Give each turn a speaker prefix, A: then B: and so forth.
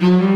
A: Mm-hmm.